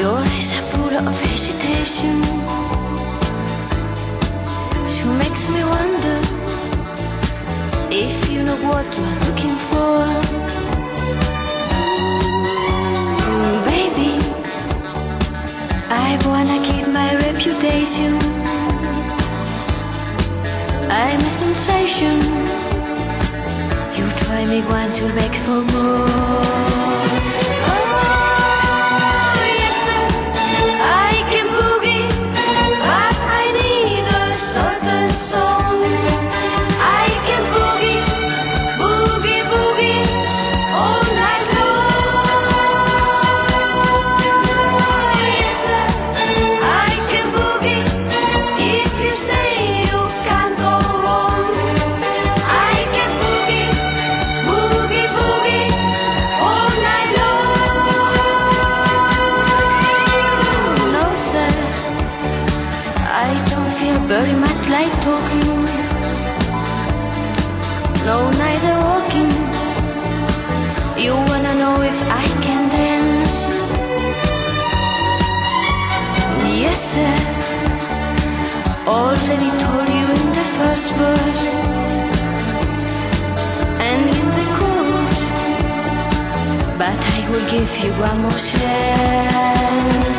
Your eyes are full of hesitation. She makes me wonder if you know what you're looking for. Baby, I wanna keep my reputation. I'm a sensation. You try me once, you beg for more. Sir. Already told you in the first verse and in the chorus, but I will give you one more chance.